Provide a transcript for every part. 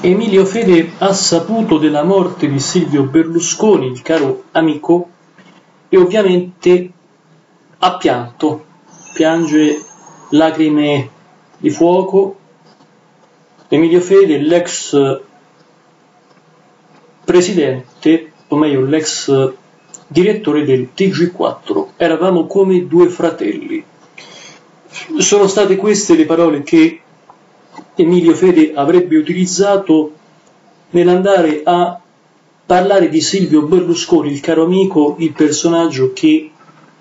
Emilio Fede ha saputo della morte di Silvio Berlusconi, il caro amico, e ovviamente ha pianto, piange lacrime di fuoco. Emilio Fede, l'ex presidente, o meglio l'ex direttore del TG4, eravamo come due fratelli. Sono state queste le parole che Emilio Fede avrebbe utilizzato nell'andare a parlare di Silvio Berlusconi, il caro amico, il personaggio che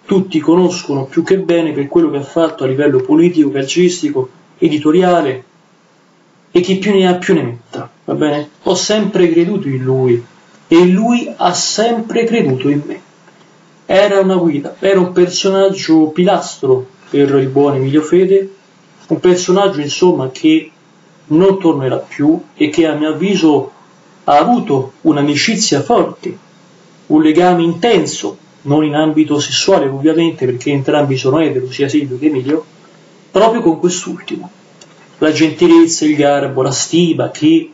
tutti conoscono più che bene per quello che ha fatto a livello politico, calcistico, editoriale e chi più ne ha più ne metta, va bene? Ho sempre creduto in lui e lui ha sempre creduto in me. Era una guida, era un personaggio pilastro per il buon Emilio Fede, un personaggio insomma che non tornerà più e che a mio avviso ha avuto un'amicizia forte, un legame intenso, non in ambito sessuale ovviamente perché entrambi sono etero, sia Silvio che Emilio, proprio con quest'ultimo. La gentilezza, il garbo, la stima che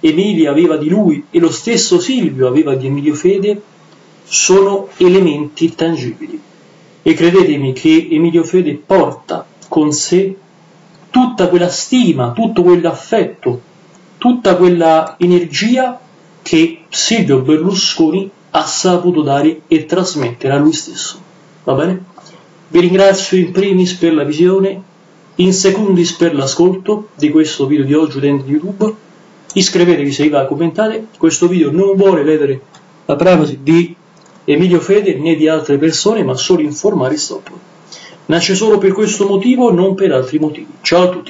Emilio aveva di lui e lo stesso Silvio aveva di Emilio Fede sono elementi tangibili. E credetemi che Emilio Fede porta con sé tutta quella stima, tutto quell'affetto, tutta quella energia che Silvio Berlusconi ha saputo dare e trasmettere a lui stesso. Va bene? Vi ringrazio in primis per la visione, in secundis per l'ascolto di questo video di oggi dentro YouTube. Iscrivetevi se vi va, commentate. Questo video non vuole vedere la privacy di Emilio Fede né di altre persone, ma solo informare e stop. Nasce solo per questo motivo, non per altri motivi. Ciao a tutti.